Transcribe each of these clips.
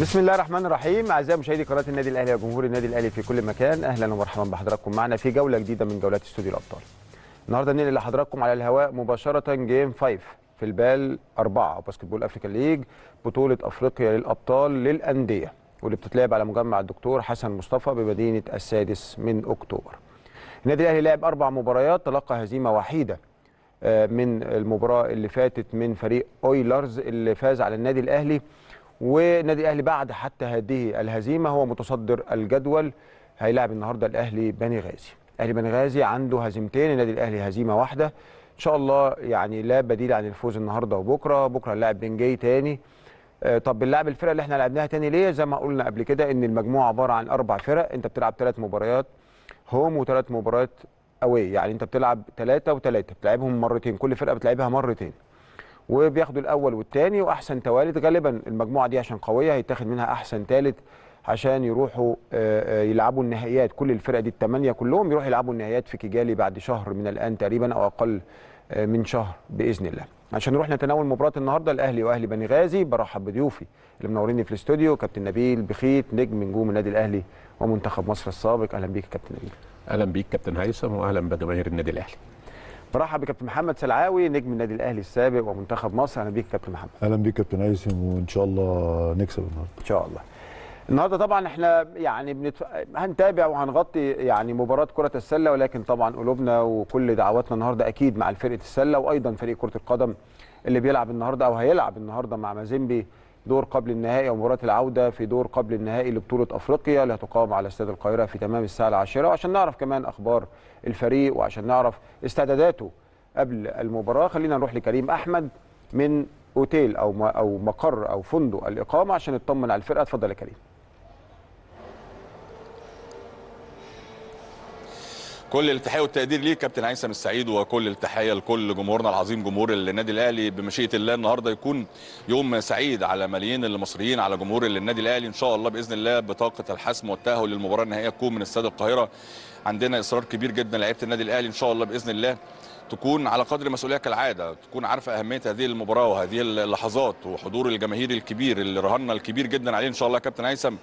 بسم الله الرحمن الرحيم. أعزائي مشاهدي قناة النادي الأهلي وجمهور النادي الأهلي في كل مكان أهلا ومرحبا بحضراتكم معنا في جولة جديدة من جولات استوديو الأبطال. النهارده ننقل لحضراتكم على الهواء مباشرة game 5 في ال BAL أربعة Basketball Africa League بطولة أفريقيا للأبطال للأندية واللي بتتلعب على مجمع الدكتور حسن مصطفى بمدينة السادس من أكتوبر. النادي الأهلي لعب أربع مباريات تلقى هزيمة وحيدة من المباراة اللي فاتت من فريق أويلرز اللي فاز على النادي الأهلي والنادي الاهلي بعد حتى هذه الهزيمة هو متصدر الجدول. هيلاعب النهارده الأهلي بني غازي. الأهلي بني غازي عنده هزيمتين النادي الأهلي هزيمة واحدة. إن شاء الله يعني لا بديل عن الفوز النهارده وبكرة. بكرة هنلاعب بنجاي تاني. آه طب بنلعب الفرق اللي إحنا لعبناها تاني ليه؟ زي ما قلنا قبل كده إن المجموعة عبارة عن أربع فرق. أنت بتلعب ثلاث مباريات هوم وثلاث مباريات أوي. يعني أنت بتلعب ثلاثة وثلاثه بتلعبهم مرتين. كل فرقة بتلعبها مرتين. وبياخدوا الأول والثاني وأحسن توالد غالبا المجموعة دي عشان قوية هيتاخد منها أحسن ثالث عشان يروحوا يلعبوا النهائيات. كل الفرق دي الثمانيه كلهم يروحوا يلعبوا النهائيات في كيجالي بعد شهر من الآن تقريبا أو أقل من شهر بإذن الله. عشان نروح نتناول مباراة النهارده الأهلي وأهلي بني غازي. برحب بضيوفي اللي منوريني في الاستوديو كابتن نبيل بخيت نجم نجوم النادي الأهلي ومنتخب مصر السابق. أهلا بيك كابتن نبيل. أهلا بيك كابتن هيثم واهلا بجماهير النادي الأهلي. برحب بكابتن محمد سلعاوي نجم النادي الأهلي السابق ومنتخب مصر. أهلا بيك كابتن محمد. أهلا بيك كابتن هيثم وإن شاء الله نكسب النهارده. إن شاء الله. النهارده طبعا إحنا يعني بنتف... هنتابع وهنغطي يعني مباراة كرة السلة ولكن طبعا قلوبنا وكل دعواتنا النهارده أكيد مع فرقه السلة وأيضا فريق كرة القدم اللي بيلعب النهارده أو هيلعب النهارده مع مازيمبي دور قبل النهائي أو مباراة العودة في دور قبل النهائي لبطولة أفريقيا اللي هتقام على استاد القاهرة في تمام الساعة العاشرة. وعشان نعرف كمان أخبار الفريق وعشان نعرف استعداداته قبل المباراة. خلينا نروح لكريم أحمد من أوتيل أو أو مقر أو فندق الإقامة عشان نطمن على الفرقة. اتفضل يا كريم. كل التحيه والتقدير ليك كابتن هيثم السعيد وكل التحية لكل جمهورنا العظيم جمهور النادي الأهلي بمشيئة الله. النهارده يكون يوم سعيد على ملايين المصريين على جمهور النادي الأهلي. إن شاء الله بإذن الله بطاقة الحسم والتأهل للمباراة النهائية تكون من استاد القاهرة. عندنا إصرار كبير جدا لعيبة النادي الأهلي. إن شاء الله بإذن الله تكون على قدر المسؤوليه كالعادة تكون عارفة أهمية هذه المباراة وهذه اللحظات وحضور الجماهير الكبير اللي رهنا الكبير جدا عليه. إن شاء الله كابتن هيثم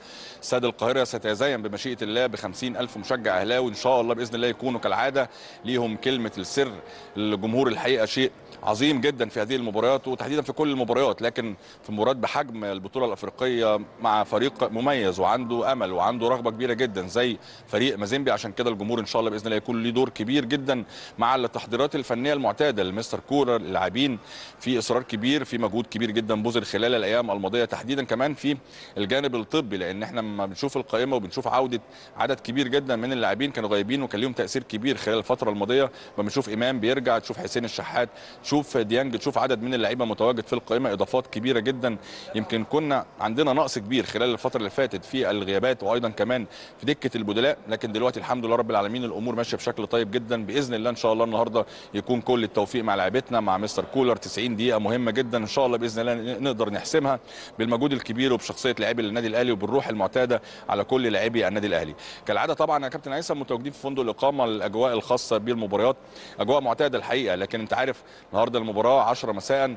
استاد القاهرة سيتزين بمشيئة الله ب ألف مشجع أهلاوي. إن شاء الله بإذن الله يكونوا كالعادة ليهم كلمة السر. الجمهور الحقيقة شيء عظيم جدا في هذه المباريات وتحديدا في كل المباريات لكن في مباراه بحجم البطولة الأفريقية مع فريق مميز وعنده أمل وعنده رغبة كبيرة جدا زي فريق مازيمبي. عشان كده الجمهور إن شاء الله بإذن الله يكون له دور كبير جدا مع التحضيرات الفنية المعتادة لمستر كولر اللاعبين في إصرار كبير في مجهود كبير جدا بذل خلال الأيام الماضية تحديدا كمان في الجانب الطبي لأن إحنا لما بنشوف القائمة وبنشوف عودة عدد كبير جدا من اللاعبين كانوا غايبين وكان لهم تأثير كبير خلال الفترة الماضية لما بنشوف إمام بيرجع تشوف حسين الشحات تشوف ديانج تشوف عدد من اللعيبة متواجد في القائمة إضافات كبيرة جدا. يمكن كنا عندنا نقص كبير خلال الفترة اللي فاتت في الغيابات وأيضا كمان في دكة البدلاء. لكن دلوقتي الحمد لله رب العالمين الأمور ماشية بشكل طيب جدا. بإذن الله إن شاء الله النهارده يكون كل التوفيق مع لعيبتنا مع مستر كولر. 90 دقيقة مهمة جدا. إن شاء الله بإذن الله نقدر نحسمها بالمجهود الكبير وبشخصية لاعبي النادي الأهلي وبالروح المعتادة على كل لاعبي النادي الأهلي. كالعادة طبعا يا كابتن هيثم متواجدين في فندق الإقامة الأجواء الخاصة بالمباريات أجواء معتادة الحقيقة. لكن أنت عارف النهارده المباراه 10 مساء.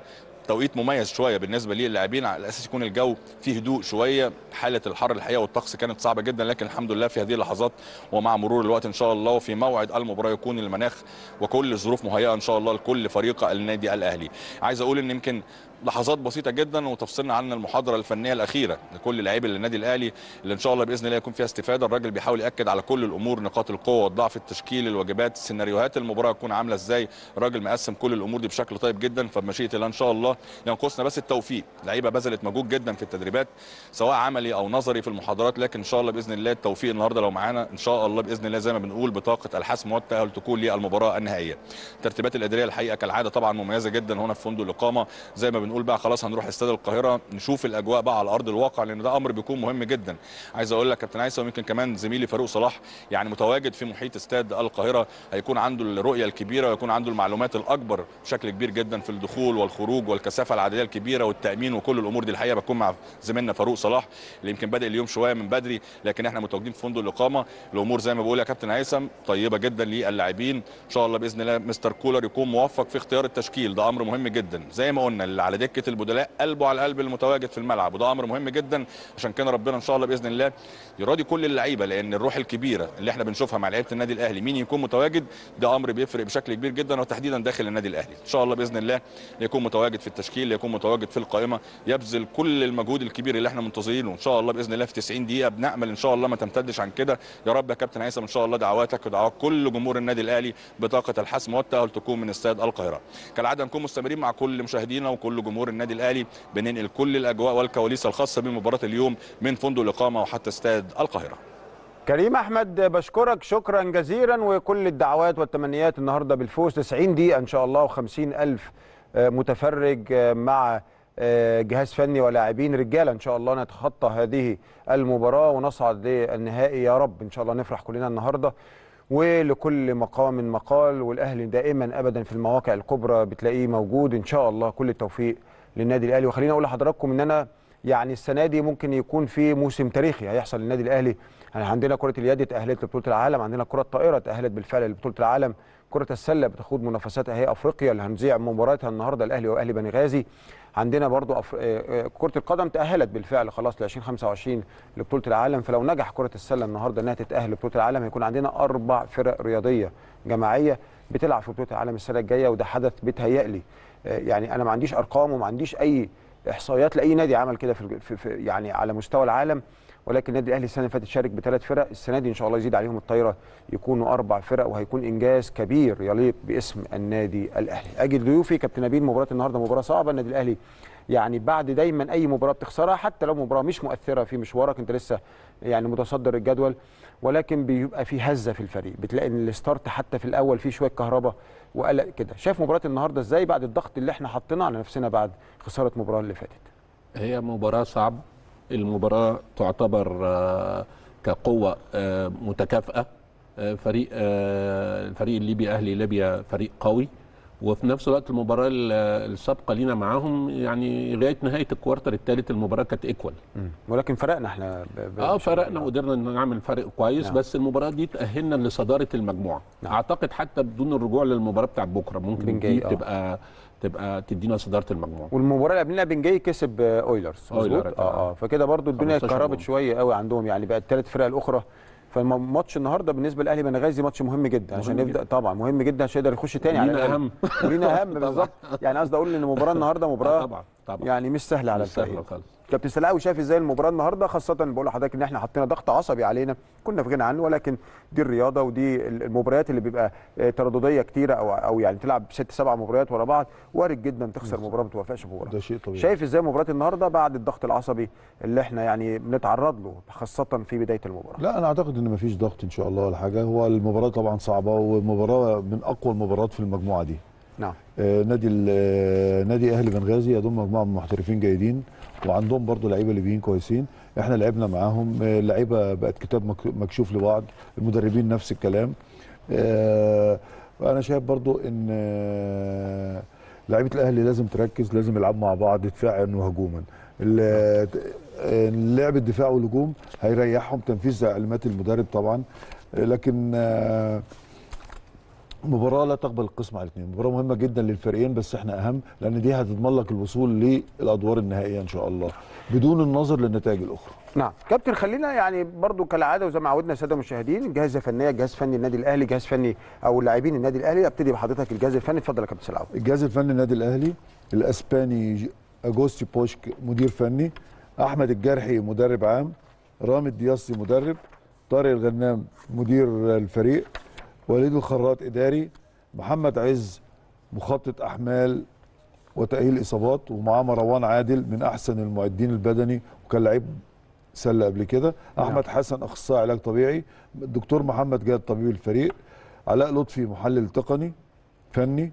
توقيت مميز شوية بالنسبة للاعبين على أساس يكون الجو فيه هدوء شوية. حالة الحر الحقيقة والطقس كانت صعبة جدا لكن الحمد لله في هذه اللحظات ومع مرور الوقت إن شاء الله وفي موعد المباراة يكون المناخ وكل الظروف مهيئة إن شاء الله لكل فريق النادي الأهلي. عايز أقول إن يمكن لحظات بسيطة جدا وتفصلنا عن المحاضرة الفنية الأخيرة لكل لاعبي النادي الأهلي اللي إن شاء الله بإذن الله يكون فيها استفادة. الراجل بيحاول يأكد على كل الأمور نقاط القوة والضعف التشكيل الواجبات سيناريوهات المباراة تكون عاملة إزاي؟ الراجل مقسم كل الأمور دي بشكل طيب جدا. فبمشيئة الله إن شاء الله ينقصنا بس التوفيق. لعيبة بذلت مجهود جدا في التدريبات سواء عملي أو نظري في المحاضرات. لكن إن شاء الله بإذن الله التوفيق النهارده لو معانا. إن شاء الله بإذن الله زي ما بنقول بطاقة الحسم والتأهل تكون للمباراة النهائية. الترتيبات الإدارية الحقيقة كالعادة طبعا مميزة جدا هنا في فندق الإقامة. زي ما بنقول بقى خلاص هنروح استاد القاهرة نشوف الأجواء بقى على أرض الواقع لأن ده أمر بيكون مهم جدا. عايز أقول لك كابتن هيثم يمكن كمان زميلي فاروق صلاح يعني متواجد في محيط استاد القاهرة هيكون عنده الرؤية الكبيرة ويكون عنده المعلومات الأكبر بشكل كبير جدا في الدخول والخروج والكثافة العدديه الكبيرة والتأمين وكل الأمور دي. الحقيقة بكون مع زميلنا فاروق صلاح اللي يمكن بادئ اليوم شوية من بدري لكن إحنا متواجدين في فندق الإقامة. الأمور زي ما بقول يا كابتن هيثم طيبة جدا للاعبين إن شاء الله بإذن الله مستر كولر يكون موفق في اختيار التشكيل. ده أمر مهم جدا. زي ما قلنا على دكة البدلاء قلبه على قلب المتواجد في الملعب وده أمر مهم جدا عشان كده ربنا إن شاء الله بإذن الله يراضي كل اللعيبة لأن الروح الكبيرة اللي إحنا بنشوفها مع لعيبة النادي الأهلي مين يكون متواجد؟ ده أمر بيفرق بشكل كبير جدا وتحديدا داخل النادي الأهلي. إن شاء الله بإذن الله يكون متواجد في التشكيل يكون متواجد في القائمة يبذل كل المجهود الكبير اللي إحنا منتظرينه. إن شاء الله بإذن الله في 90 دقيقة بنأمل إن شاء الله ما تمتدش عن كده. يا رب يا كابتن هيثم إن شاء الله دعواتك ودعوات كل جمهور النادي الأهلي بطاقة الحسم والتأهل تكون من استاد القاهرة. كالعادة نكون مستمرين مع كل مشاهدينا وكل جمهور النادي الأهلي بننقل كل الأجواء والكواليس الخاصة بمباراة اليوم من فندق الإقامة وحتى استاد القاهرة. كريم أحمد بشكرك شكرا جزيلا وكل الدعوات والتمنيات النهارده بالفوز. 90 دقيقة إن شاء الله و50 ألف متفرج مع جهاز فني ولاعبين رجالة. إن شاء الله نتخطى هذه المباراة ونصعد للنهائي. يا رب إن شاء الله نفرح كلنا النهارده. ولكل مقام مقال والاهلي دائما ابدا في المواقع الكبرى بتلاقيه موجود. إن شاء الله كل التوفيق للنادي الأهلي. وخليني أقول لحضراتكم إن أنا يعني السنة دي ممكن يكون في موسم تاريخي هيحصل للنادي الأهلي يعني عندنا كرة اليد تأهلت لبطولة العالم عندنا كرة الطائرة تأهلت بالفعل لبطولة العالم. كرة السلة بتخوض منافسات أهي أفريقيا اللي هنذيع مباراتها النهارده الأهلي وأهلي بني غازي عندنا برضو أف... كرة القدم تأهلت بالفعل خلاص ل 2025 لبطولة العالم. فلو نجح كرة السلة النهارده إنها تتأهل لبطولة العالم هيكون عندنا أربع فرق رياضية جماعية بتلعب في بطولة العالم السنة الجاية وده حدث بيتهيألي. يعني أنا ما عنديش أرقام وما عنديش أي إحصائيات لأي نادي عمل كده. في... في يعني على مستوى العالم. ولكن النادي الأهلي السنة اللي فاتت شارك بثلاث فرق السنة دي إن شاء الله يزيد عليهم الطايرة يكونوا أربع فرق وهيكون إنجاز كبير يليق باسم النادي الأهلي. أجي ضيوفي كابتن نبيل مباراة النهارده مباراة صعبة النادي الأهلي يعني بعد دايما أي مباراة بتخسرها حتى لو مباراة مش مؤثرة في مشوارك أنت لسه يعني متصدر الجدول ولكن بيبقى في هزة في الفريق. بتلاقي إن الستارت حتى في الأول فيه شوية كهرباء وقلق كده. شايف مباراة النهارده إزاي بعد الضغط اللي إحنا حطيناه على نفسنا بعد خسارة المباراه اللي فاتت؟ هي مباراة صعبة المباراة تعتبر كقوة متكافئة فريق الفريق الليبي أهلي ليبيا فريق قوي. وفي نفس الوقت المباراة السابقة لينا معاهم يعني لغاية نهاية ال quarter الثالث المباراة كانت equal ولكن فرقنا إحنا. آه فرقنا وقدرنا نعمل فرق كويس نعم. بس المباراة دي تأهلنا لصدارة المجموعة. نعم. أعتقد حتى بدون الرجوع للمباراة بتاعت بكرة ممكن دي آه. تبقى تبقى تدينا صدارة المجموعة. والمباراة اللي قبلنا بن جاي كسب أويلرز مظبوط؟ آه. آه فكده برضو الدنيا اتكهربت شوية قوي عندهم يعني بقى الثلاث فرق الأخرى. فالماتش النهارده بالنسبة للأهلي بنغازي ماتش مهم جدا عشان جداً. طبعا مهم جدا عشان يقدر يخش تاني على أهم. ولينا أهم بالظبط. يعني قصدي أقول إن المباراه النهارده مباراة طبعا طبعا. يعني مش سهلة على الفريق. كابتن سلاوي شايف إزاي المباراه النهارده خاصة بقول لحضرتك إن إحنا حطينا ضغط عصبي علينا كنا في غنى عنه ولكن دي الرياضة ودي المباريات اللي بيبقى ترددية كتيرة أو أو يعني تلعب ست سبع مباريات ورا بعض وارد جدا تخسر مباراة ما توافقش بمباراه ده شيء طبيعي. شايف إزاي مباراة النهارده بعد الضغط العصبي اللي إحنا يعني بنتعرض له خاصة في بداية المباراة؟ لا أنا أعتقد إن مفيش ضغط إن شاء الله ولا حاجة. هو المباراة طبعا صعبة ومباراة من أقوى المباريات في المجموعة دي. نعم. آه نادي آه نادي أهلي بنغازي يضم مجموعة من محترفين جيدين. وعندهم برضو لعيبة ليبيين كويسين. إحنا لعبنا معاهم آه اللعيبة بقت كتاب مكشوف لبعض المدربين نفس الكلام. آه وأنا شايف برضو إن آه لعيبة الأهلي لازم تركز لازم يلعبوا مع بعض دفاعا وهجوما. اللعب الدفاع والهجوم هيريحهم تنفيذ تعليمات المدرب طبعا. لكن مباراة لا تقبل القسم على الاثنين. مباراة مهمة جدا للفريقين بس إحنا أهم لأن دي هتضمن لك الوصول للأدوار النهائية إن شاء الله بدون النظر للنتائج الأخرى. نعم. كابتن خلينا يعني برضو كالعادة وزي ما عودنا الساده المشاهدين الجهاز الفنيه جهاز فني النادي الأهلي جهاز فني أو لاعبين النادي الأهلي. أبتدي بحضرتك الجهاز الفني اتفضل يا كابتن سلاوي الجهاز الفني النادي الأهلي الأسباني اجوستي بوشك مدير فني أحمد الجرحي مدرب عام رامي الدياسي مدرب طارق الغنام مدير الفريق وليد الخراط إداري محمد عز مخطط أحمال وتأهيل إصابات ومعاه مروان عادل من أحسن المعدين البدني وكان لعيب سلة قبل كده. أحمد حسن أخصائي علاج طبيعي. الدكتور محمد جاد طبيب الفريق. علاء لطفي محلل تقني فني.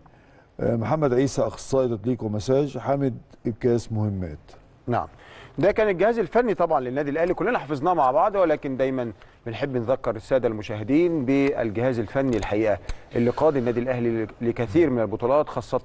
محمد عيسى أخصائي تدليك ومساج. حامد إبكاس مهمات. نعم. ده كان الجهاز الفني طبعا للنادي الأهلي. كلنا حفظناه مع بعض ولكن دايما بنحب نذكر السادة المشاهدين بالجهاز الفني الحقيقة اللي قاد النادي الأهلي لكثير من البطولات خاصة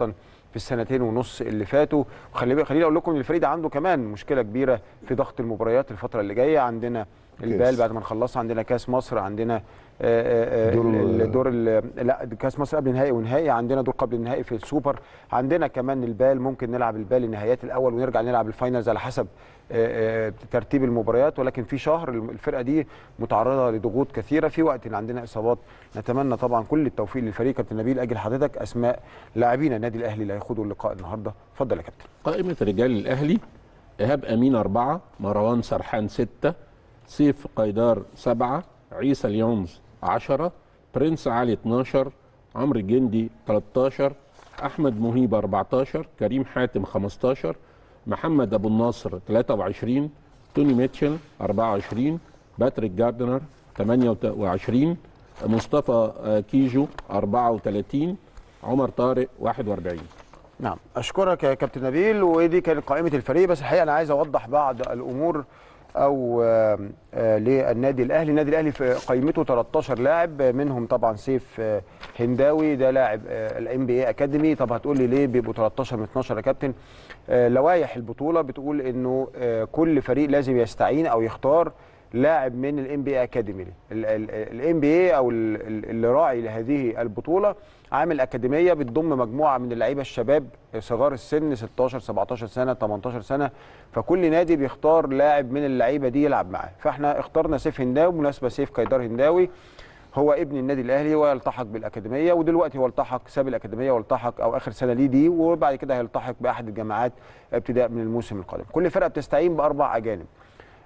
في السنتين ونص اللي فاتوا. خليني أقول لكم إن الفريق ده عنده كمان مشكلة كبيرة في ضغط المباريات الفترة اللي جاية. عندنا ال BAL بعد ما نخلصها عندنا كاس مصر عندنا آه، آه، دور- ال- الدور ال- لا كاس مصر قبل نهائي ونهائي عندنا دور قبل النهائي في السوبر عندنا كمان ال BAL ممكن نلعب ال BAL النهائيات الأول ونرجع نلعب ال finals على حسب آه، آه، ترتيب المباريات ولكن في شهر الفرقة دي متعرضة لضغوط كثيرة في وقت إن عندنا إصابات. نتمنى طبعا كل التوفيق للفريق كابتن نبيل أجل حضرتك أسماء لاعبين النادي الأهلي اللي هيخوضوا اللقاء النهارده. اتفضل يا كابتن. قائمة رجال الأهلي إيهاب أمين أربعة مروان سرحان ستة سيف قيدار سبعة عيسى اليومز عشرة برنس علي 12 عمرو الجندي 13 أحمد مهيب 14 كريم حاتم 15 محمد أبو الناصر 23 توني ميتشل 24 باتريك جاردنر 28 مصطفى آه، كيجو 34 عمر طارق 41 نعم أشكرك يا كابتن نبيل ودي كانت قائمة الفريق بس الحقيقة أنا عايز أوضح بعض الأمور. أو آه، آه، للنادي الأهلي. النادي الأهلي في قائمته 13 لاعب منهم طبعا سيف آه، هنداوي ده لاعب ال NBA Academy طب هتقول لي ليه بيبقوا 13 من 12 يا كابتن؟ لوائح البطولة بتقول إنه كل فريق لازم يستعين أو يختار لاعب من ال NBA Academy الام بي أو ال- ال- اللي راعي لهذه البطولة عامل أكاديمية بتضم مجموعة من اللعيبة الشباب صغار السن 16 17 سنة 18 سنة. فكل نادي بيختار لاعب من اللعيبة دي يلعب معاه. فإحنا اخترنا سيف هنداوي بالمناسبه سيف قيدار هنداوي هو ابن النادي الأهلي والتحق بالأكاديمية ودلوقتي هو التحق ساب الأكاديمية والتحق أو آخر سنة ليه دي وبعد كده هيلتحق بأحد الجامعات ابتداء من الموسم القادم. كل فرقة بتستعين بأربع أجانب.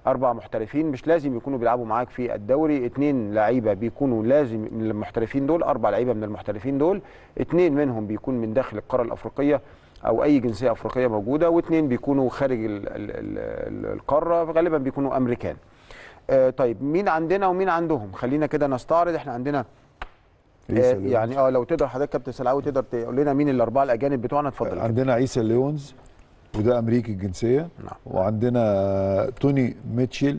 أربع محترفين مش لازم يكونوا بيلعبوا معاك في الدوري اتنين لعيبة بيكونوا لازم من المحترفين دول أربع لعيبة من المحترفين دول اتنين منهم بيكون من داخل القارة الأفريقية أو أي جنسية أفريقية موجودة واتنين بيكونوا خارج ال ال ال القارة غالبا بيكونوا أمريكان آه طيب مين عندنا ومين عندهم خلينا كده نستعرض إحنا عندنا آه. يعني آه لو تقدر حضرتك كابتن سلعاوي تقدر تقول لنا مين الأربعة الأجانب بتوعنا اتفضل. عندنا عيسى ليونز وده أمريكي الجنسية. نعم. وعندنا توني ميتشل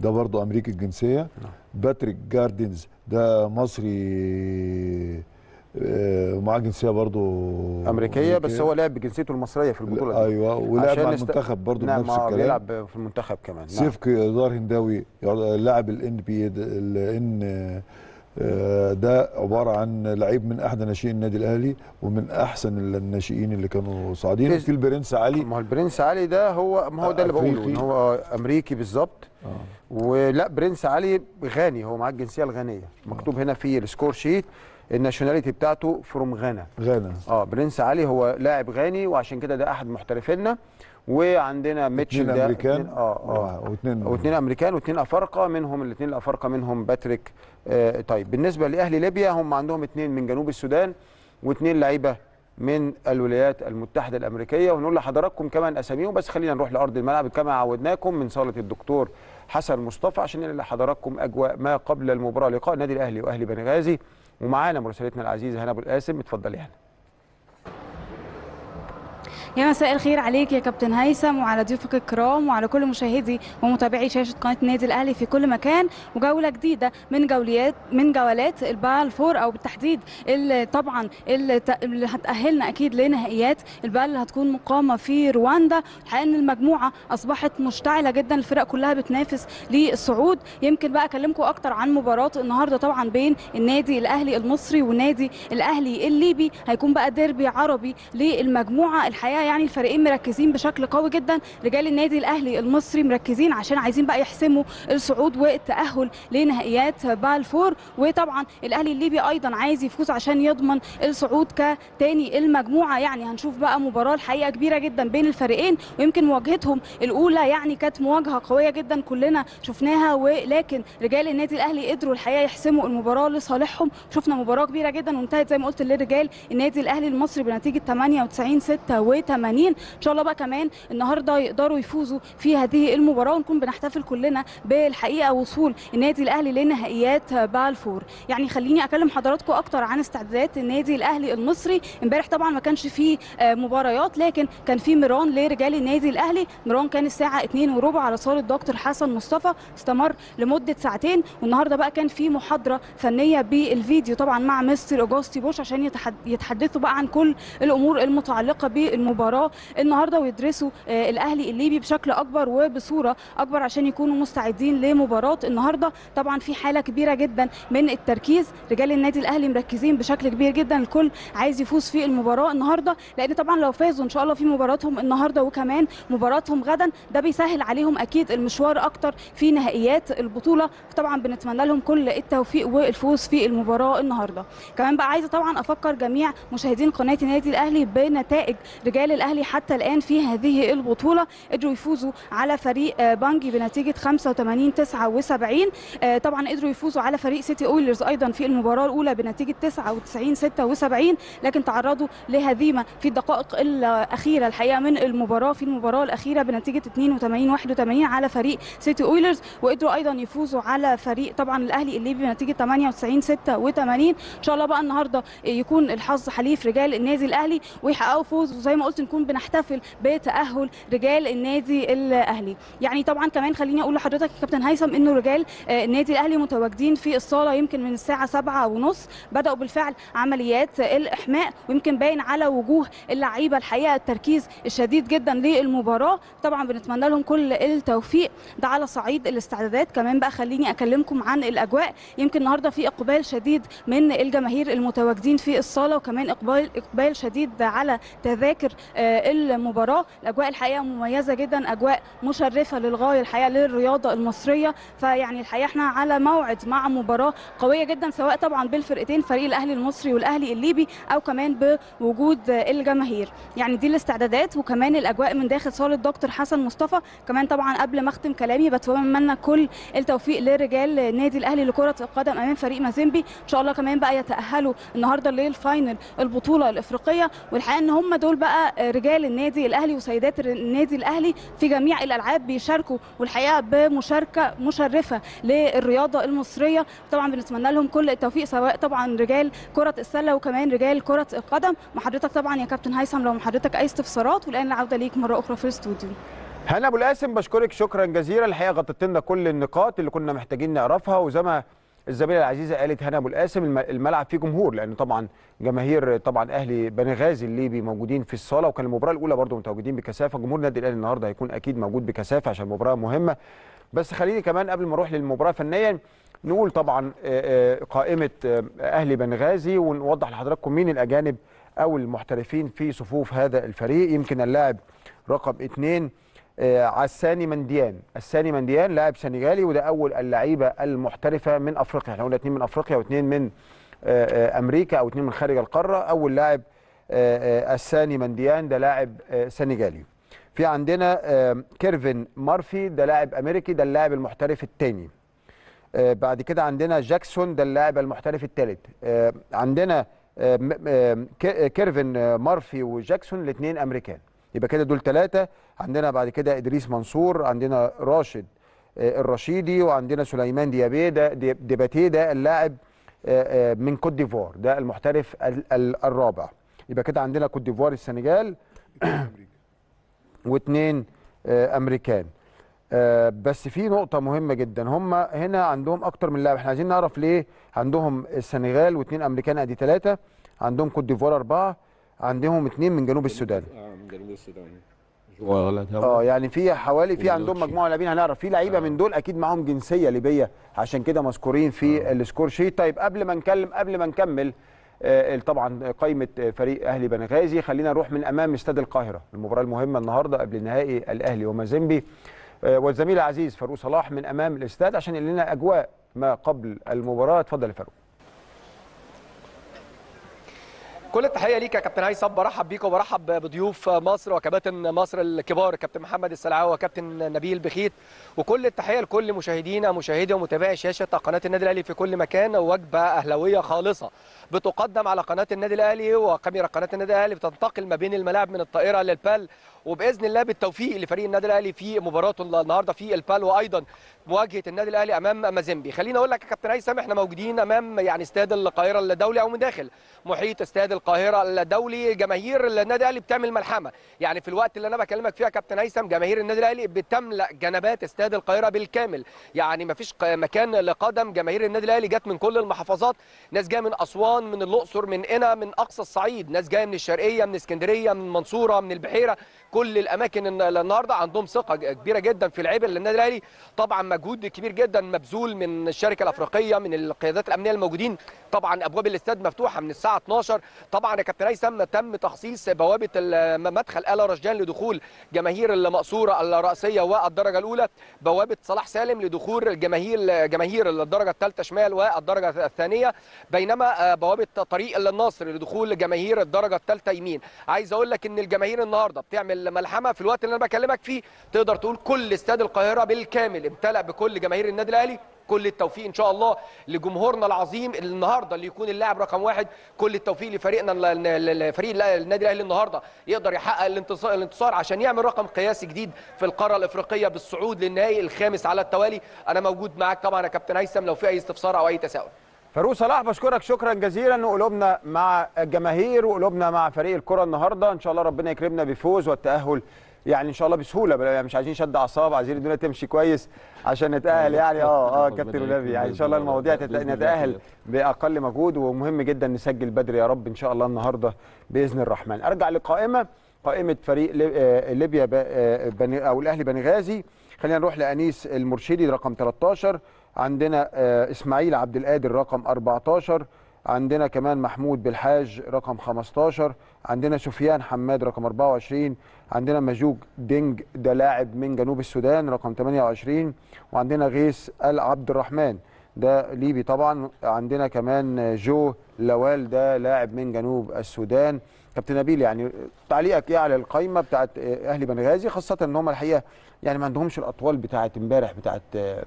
ده برضه أمريكي الجنسية. باتريك جاردنز ده مصري آه، ومعاه جنسية برضه أمريكية بس هو لعب بجنسيته المصرية في البطولة دي. أيوه ولعب مع المنتخب برضه نعم بنفس آه، الكلام. بيلعب في المنتخب كمان. نعم. سيف قيدار هنداوي لاعب ال NBA ده عبارة عن لعيب من احدى ناشئين النادي الأهلي ومن أحسن الناشئين اللي كانوا صاعدين. في البرنس علي. ما هو البرنس علي ده هو ما هو ده اللي بقوله. إن هو أمريكي بالظبط. ولا برنس علي غاني هو معاه الجنسية الغانيه مكتوب هنا في ال score sheet ال nationality بتاعته from غانا غانا آه برنس علي هو لاعب غاني وعشان كده ده أحد محترفينا. وعندنا ميتشل ده أمريكان. آه آه. واثنين واثنين أمريكان واثنين أفارقة منهم الاثنين الأفارقة منهم باتريك آه طيب بالنسبة لأهلي ليبيا هم عندهم اثنين من جنوب السودان واثنين لعيبة من الولايات المتحدة الأمريكية. ونقول لحضراتكم كمان أساميهم بس خلينا نروح لأرض الملعب كما عودناكم من صالة الدكتور حسن مصطفى عشان ننقل لحضراتكم أجواء ما قبل المباراة. لقاء النادي الأهلي وأهلي بني غازي ومعانا مراسلتنا العزيزة هنا ابو القاسم. اتفضلي يا هنا يا مساء الخير عليك يا كابتن هيثم وعلى ضيوفك الكرام وعلى كل مشاهدي ومتابعي شاشة قناة النادي الأهلي في كل مكان. وجولة جديدة من جوليات من جولات البال فور أو بالتحديد اللي طبعا اللي هتأهلنا أكيد لنهائيات. البال اللي هتكون مقامة في رواندا الحقيقة ان المجموعة أصبحت مشتعلة جدا. الفرق كلها بتنافس للصعود. يمكن بقى أكلمكم أكتر عن مباراة النهارده طبعا بين النادي الأهلي المصري والنادي الأهلي الليبي. هيكون بقى ديربي عربي للمجموعة. الحقيقة يعني الفريقين مركزين بشكل قوي جدا. رجال النادي الأهلي المصري مركزين عشان عايزين بقى يحسموا الصعود والتاهل لنهائيات بالفور. وطبعا الأهلي الليبي أيضا عايز يفوز عشان يضمن الصعود كتاني المجموعة. يعني هنشوف بقى مباراة الحقيقة كبيرة جدا بين الفريقين ويمكن مواجهتهم الأولى يعني كانت مواجهة قوية جدا كلنا شفناها. ولكن رجال النادي الأهلي قدروا الحقيقة يحسموا المباراة لصالحهم. شفنا مباراة كبيرة جدا وانتهت زي ما قلت لرجال النادي الأهلي المصري بنتيجة 98 86 إن شاء الله بقى كمان النهارده يقدروا يفوزوا في هذه المباراة ونكون بنحتفل كلنا بالحقيقة وصول النادي الأهلي لنهائيات BAL four. يعني خليني أكلم حضراتكم أكتر عن استعدادات النادي الأهلي المصري. إمبارح طبعا ما كانش فيه آه، مباريات لكن كان في مران لرجال النادي الأهلي. مران كان الساعة 2 وربع على صالة دكتور حسن مصطفى استمر لمدة ساعتين. والنهاردة بقى كان في محاضرة فنية بالفيديو طبعا مع مستر اوجوستي بوش عشان يتحد- يتحدثوا بقى عن كل الأمور المتعلقة بالمباراة. المباراة النهارده ويدرسوا آه، الأهلي الليبي بشكل أكبر وبصورة أكبر عشان يكونوا مستعدين لمباراة النهارده. طبعا في حالة كبيرة جدا من التركيز. رجال النادي الأهلي مركزين بشكل كبير جدا. الكل عايز يفوز في المباراة النهارده لأن طبعا لو فازوا إن شاء الله في مباراتهم النهارده وكمان مباراتهم غدا ده بيسهل عليهم أكيد المشوار أكتر في نهائيات البطولة. طبعا بنتمنى لهم كل التوفيق والفوز في المباراة النهارده. كمان بقى عايزة طبعا أفكر جميع مشاهدين قناة النادي الأهلي بنتائج رجال الأهلي. حتى الآن في هذه البطولة. قدروا يفوزوا على فريق آه، بانجي بنتيجة 85 79 آه، طبعا قدروا يفوزوا على فريق سيتي أويلرز أيضا في المباراة الأولى بنتيجة 99 76 لكن تعرضوا لهزيمة في الدقائق الأخيرة الحقيقة من المباراة في المباراة الأخيرة بنتيجة 82 81 على فريق سيتي أويلرز. وقدروا أيضا يفوزوا على فريق طبعا الأهلي الليبي بنتيجة 98 86 إن شاء الله بقى النهارده يكون الحظ حليف رجال النادي الأهلي ويحققوا فوز وزي ما قلت نكون بنحتفل بتأهل رجال النادي الأهلي. يعني طبعا كمان خليني أقول لحضرتك يا كابتن هيثم إنه رجال آه، النادي الأهلي متواجدين في الصالة يمكن من الساعة 7 ونص. بدأوا بالفعل عمليات الإحماء ويمكن باين على وجوه اللعيبة الحقيقة التركيز الشديد جدا للمباراة. طبعا بنتمنى لهم كل التوفيق. ده على صعيد الاستعدادات. كمان بقى خليني أكلمكم عن الأجواء. يمكن النهارده في إقبال شديد من الجماهير المتواجدين في الصالة وكمان اقبال إقبال شديد على تذاكر المباراة. الأجواء الحقيقة مميزة جدا أجواء مشرفة للغاية الحقيقة للرياضة المصرية. فيعني الحقيقة إحنا على موعد مع مباراة قوية جدا سواء طبعا بالفرقتين فريق الأهلي المصري والأهلي الليبي أو كمان بوجود آه، الجماهير. يعني دي الاستعدادات وكمان الأجواء من داخل صالة دكتور حسن مصطفى. كمان طبعا قبل ما أختم كلامي بتمنى كل التوفيق لرجال النادي الأهلي لكرة القدم أمام فريق مازيمبي. إن شاء الله كمان بقى يتأهلوا النهارده للفاينل البطولة الإفريقية. والحقيقة إن هم دول بقى رجال النادي الأهلي وسيدات النادي الأهلي في جميع الألعاب بيشاركوا والحقيقة بمشاركة مشرفة للرياضة المصرية. طبعا بنتمنى لهم كل التوفيق سواء طبعا رجال كرة السلة وكمان رجال كرة القدم. مع حضرتك طبعا يا كابتن هيثم لو حضرتك أي استفسارات والآن العودة ليك مرة أخرى في الاستوديو. هنا أبو القاسم بشكرك شكرا جزيلا. الحقيقة غطيت لنا كل النقاط اللي كنا محتاجين نعرفها وزي ما الزميلة العزيزة قالت هنا ابو القاسم الم- الملعب فيه جمهور لأن طبعا جماهير طبعا أهلي بني غازي الليبي موجودين في الصالة. وكان المباراة الأولى برضو متواجدين بكثافة. جمهور النادي الأهلي النهارده هيكون أكيد موجود بكثافة عشان المباراه مهمة. بس خليني كمان قبل ما أروح للمباراة فنيا نقول طبعا آه، آه، قائمة آه، أهلي بنغازي ونوضح لحضراتكم مين الأجانب أو المحترفين في صفوف هذا الفريق. يمكن اللاعب رقم اثنين عساني منديان الساني منديان لاعب سنغالي وده أول اللعيبة المحترفة من أفريقيا. إحنا قلنا اثنين من أفريقيا واثنين من آه، آه، أمريكا أو اثنين من خارج القارة. أول لاعب آه، آه، الساني منديان ده لاعب آه، سنغالي. في عندنا آه، كيرفن مارفي ده لاعب أمريكي ده اللاعب المحترف الثاني. آه، بعد كده عندنا جاكسون ده اللاعب المحترف الثالث. عندنا آه، آه، كيرفن آه، مارفي وجاكسون الاثنين أمريكان. يبقى كده دول ثلاثة عندنا بعد كده إدريس منصور عندنا راشد آه، الرشيدي وعندنا سليمان ديابي ده دي- ديباتي ده اللاعب آه، آه، من كوت ديفوار ده المحترف ال- ال- الرابع. يبقى كده عندنا كوت ديفوار السنغال واثنين أمريكان. بس في نقطة مهمة جدا. هم هنا عندهم أكتر من لاعب. إحنا عايزين نعرف ليه عندهم السنغال واثنين أمريكان أدي ثلاثة عندهم كوت ديفوار أربعة. عندهم اثنين من جنوب السودان. من جنوب السودان آه يعني في حوالي في عندهم. مجموعة لاعبين هنعرف. في لعيبة من دول أكيد معاهم جنسية ليبية. عشان كده مذكورين في ال score sheet. طيب قبل ما نكلم قبل ما نكمل آه، طبعا قائمه آه، فريق أهلي بنغازي. خلينا نروح من أمام استاد القاهرة. المباراة المهمة النهارده قبل نهائي الأهلي ومازيمبي. آه، والزميل العزيز فاروق صلاح من أمام الاستاد عشان يقول لنا أجواء ما قبل المباراة. اتفضل يا فاروق. كل التحية ليك يا كابتن هيثم. برحب بيك وبرحب بضيوف مصر وكباتن مصر الكبار كابتن محمد السلعاوي وكابتن نبيل بخيت. وكل التحية لكل مشاهدينا مشاهدي ومتابعي شاشة قناة النادي الأهلي في كل مكان وجبة أهلاوية خالصة. بتقدم على قناة النادي الأهلي وكاميرا قناة النادي الأهلي بتنتقل ما بين الملاعب من الطائرة للبال وبإذن الله بالتوفيق لفريق النادي الأهلي في مباراته النهارده في البال وأيضا مواجهة النادي الأهلي أمام مازيمبي. خليني أقول لك يا كابتن هيثم إحنا موجودين أمام يعني استاد القاهرة الدولي أو من داخل. محيط استاد القاهرة الدولي جماهير النادي الأهلي بتعمل ملحمة. يعني في الوقت اللي أنا بكلمك فيها كابتن هيثم جماهير النادي الأهلي بتملأ جنبات استاد القاهرة بالكامل. يعني ما فيش مكان لقدم. جماهير النادي الأهلي جت من كل المحافظات ناس جاية من اسوان من الأقصر من قنا من أقصى الصعيد. ناس جاية من الشرقية من اسكندرية من المنصوره من البحيرة. كل الأماكن الن- النهارده عندهم ثقة كبيرة جدا في لعيبه النادي الأهلي. طبعا مجهود كبير جدا مبذول من الشركة الأفريقية من القيادات الأمنية الموجودين. طبعا أبواب الاستاد مفتوحة من الساعة 12 طبعا يا كابتن هيثم تم تخصيص بوابة مدخل الا رشدان لدخول جماهير المقصورة الرئيسيه والدرجة الأولى. بوابة صلاح سالم لدخول الجماهير جماهير الدرجة الثالثة شمال والدرجة الثانية. بينما آه، بوابه طريق النصر لدخول جماهير الدرجة الثالثة يمين. عايز أقول لك إن الجماهير النهارده بتعمل ملحمة في الوقت اللي أنا بكلمك فيه. تقدر تقول كل استاد القاهرة بالكامل امتلأ بكل جماهير النادي الأهلي؟ كل التوفيق إن شاء الله لجمهورنا العظيم النهارده اللي يكون اللاعب رقم واحد. كل التوفيق لفريقنا فريق النادي الأهلي النهارده. يقدر يحقق الانتصار الانتصار عشان يعمل رقم قياسي جديد في القارة الإفريقية بالصعود للنهائي الخامس على التوالي. أنا موجود معاك طبعا يا كابتن هيثم. لو في أي استفسار أو أي تساؤل. فاروق صلاح بشكرك شكرا جزيلا وقلوبنا مع الجماهير وقلوبنا مع فريق الكرة النهارده إن شاء الله ربنا يكرمنا بفوز والتأهل يعني إن شاء الله بسهولة يعني مش عايزين شد أعصاب عايزين الدنيا تمشي كويس عشان نتأهل يعني آه آه كابتن ولبي يعني إن شاء الله. المواضيع نتأهل. بأقل مجهود ومهم جدا نسجل بدري يا رب إن شاء الله النهارده بإذن الرحمن أرجع لقائمة قائمة فريق آه، ليبيا آه، بني أو الأهلي بني غازي خلينا نروح لأنيس المرشدي رقم 13 عندنا آه، إسماعيل عبد القادر رقم 14 عندنا كمان محمود بالحاج رقم 15 عندنا سفيان حماد رقم 24 عندنا مجوج دينج ده لاعب من جنوب السودان رقم 28 وعندنا غيث ال عبد الرحمن ده ليبي طبعا. عندنا كمان جو لوال ده لاعب من جنوب السودان. كابتن نبيل يعني تعليقك إيه على القائمه بتاعت أهلي بنغازي خاصة إن هم الحقيقة يعني ما عندهمش الأطوال بتاعت إمبارح بتاعت آه،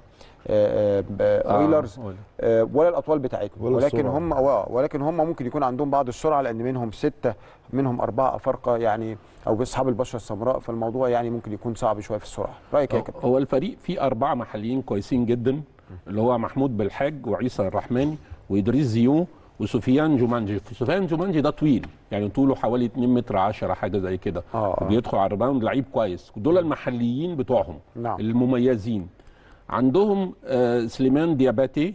آه، آه، أويلرز. آه، ولا الأطوال بتاعتهم ولكن. هم آه ولكن هم ممكن يكون عندهم بعض السرعة لأن منهم ستة منهم أربعة افارقه يعني أو أصحاب البشرة السمراء فالموضوع يعني ممكن يكون صعب شوية في السرعة رأيك إيه يا كابتن هو الفريق فيه أربعة محليين كويسين جدا اللي هو محمود بالحاج وعيسى الرحماني وإدريس زيو وسفيان جومانجي. سفيان جومانجي ده طويل يعني طوله حوالي 2 متر 10 حاجة زي كده. آه، آه. بيدخل على ال rebound لعيب كويس. دول المحليين بتوعهم نعم. المميزين. عندهم آه، سليمان دياباتي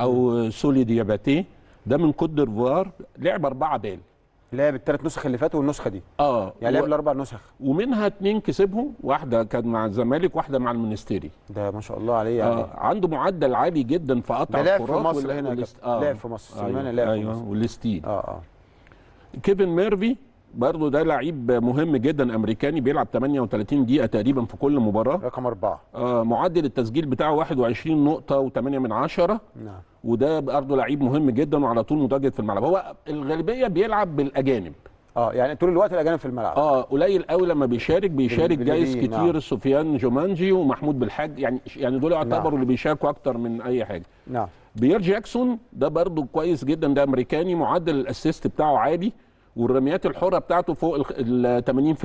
أو سولي دياباتي. ده من كوت ديفوار لعب أربعة BAL. لعب الثلاث نسخ اللي فاتوا والنسخة دي. آه يعني لعب و- الاربع نسخ. ومنها اتنين كسبهم واحدة كانت مع الزمالك واحدة مع المنستيري. ده ما شاء الله عليه يعني. آه عنده معدل عالي جدا في قطع ده لعب في الكرات مصر وال- هنا كابتن. لعب في مصر. سليمان أيوه, لعب في أيوة مصر. وال steal آه آه. كيفن ميرفي برضه ده لعيب مهم جدا أمريكاني بيلعب 38 دقيقة تقريبا في كل مباراة. رقم أربعة. آه معدل التسجيل بتاعه 21 نقطة و8 من عشرة. نعم. وده برضه لعيب مهم جدا وعلى طول متواجد في الملعب. هو الغالبية بيلعب بالأجانب. آه يعني طول الوقت الأجانب في الملعب. آه قليل قوي لما بيشارك بيشارك جايز كتير نعم. سفيان جومانجي ومحمود بالحاج. يعني يعني دول يعتبروا نعم. اللي بيشاركوا أكتر من أي حاجة. نعم. بيير جاكسون ده برضو كويس جدا ده أمريكاني معدل ال assist بتاعه عالي والرميات الحره بتاعته فوق ال 80%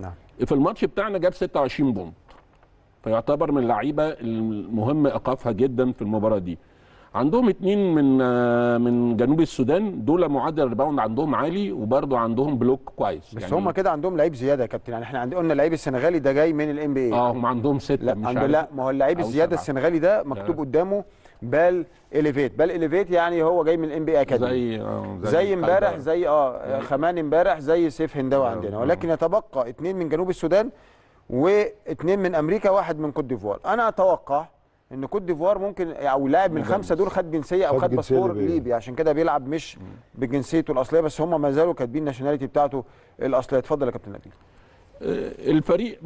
نعم. في الماتش بتاعنا جاب 26 point. فيعتبر من اللعيبة المهم إيقافها جدا في المباراة دي. عندهم اتنين من آه، من جنوب السودان. دول معدل ال rebound عندهم عالي وبرضو عندهم block كويس. بس هم كده عندهم لعيب زيادة يا كابتن. يعني إحنا عندنا قلنا اللعيب السنغالي ده جاي من ال NBA آه هم عندهم ستة لا مش. لا ما هو اللعيب الزيادة. السنغالي ده مكتوب آه. قدامه BAL Elevate BAL Elevate يعني هو جاي من ال NBA Academy زي آه زي امبارح. زي آه خمان امبارح زي سيف هنداوي آه، عندنا. ولكن يتبقى اثنين من جنوب السودان واثنين من أمريكا واحد من كوت ديفوار أنا أتوقع إن كوت ديفوار ممكن أو لاعب من الخمسه دول خد جنسية أو خد باسبور. ليبي عشان كده بيلعب مش بجنسيته الأصلية بس هم ما زالوا كاتبين ال nationality بتاعته الأصلية. اتفضل يا كابتن نبيل. آه، الفريق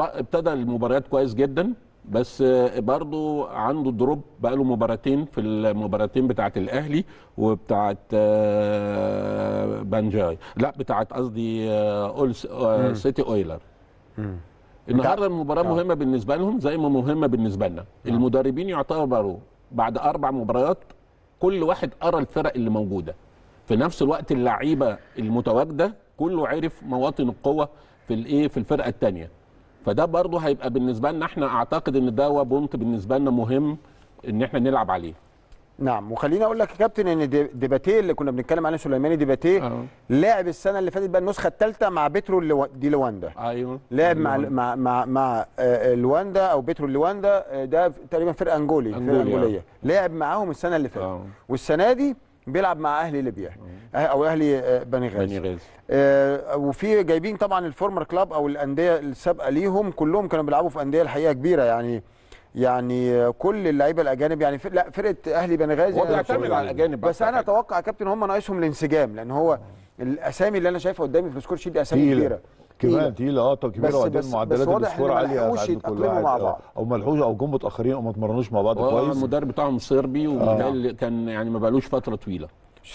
ابتدى المباريات كويس جدا. بس برضو عنده دروب بقى له مباراتين في المباراتين بتاعت الأهلي وبتاعت آه، بنجاي. لا بتاعت قصدي آه، أولس- آه، سيتي أويلر. النهارده المباراة آه. مهمة بالنسبة لهم زي ما مهمة بالنسبة لنا. المدربين يعتبروا بعد أربع مباريات كل واحد قرا الفرق اللي موجودة. في نفس الوقت اللعيبة المتواجدة كله عرف مواطن القوة في الإيه في الفرقة الثانية فده برضه هيبقى بالنسبة لنا إحنا أعتقد إن ده point بالنسبة لنا مهم إن إحنا نلعب عليه نعم وخليني أقول لك يا كابتن إن دي- ديباتيه اللي كنا بنتكلم عليه سليماني ديباتيه آه. لعب السنة اللي فاتت بقى النسخة الثالثه مع بيترو اللو- دي لواندا أيوه لعب مع. مع مع, مع آه، لواندا أو بيترو لواندا آه، ده تقريبا فرقة انجولي فرقة أنجولي، آه. انجوليه لعب معاهم السنة اللي فاتت. والسنة دي بيلعب مع أهلي ليبيا. آه، أو أهلي آه، بني غازي. بني غازي. آه، وفي جايبين طبعا ال former club أو الأندية السابقة ليهم. كلهم كانوا بيلعبوا في أندية الحقيقة كبيرة يعني يعني كل اللعيبة الأجانب يعني. لا فرقة أهلي بني غازي هو بيعتمد على الأجانب بس أنا. أتوقع يا كابتن هم ناقصهم الانسجام لأن هو الأسامي اللي أنا شايفها قدامي في ال score sheet دي أسامي. كبيرة. كمان تقيله آه كبيرة وبعدين معدلات ال score عالية لحقوش عند كل مع آه. بعض. أو ملحوش أو جم متاخرين أو ما اتمرنوش مع بعض هو كويس المدرب بتاعهم صربي وكان كان يعني ما بقالوش فترة طويلة.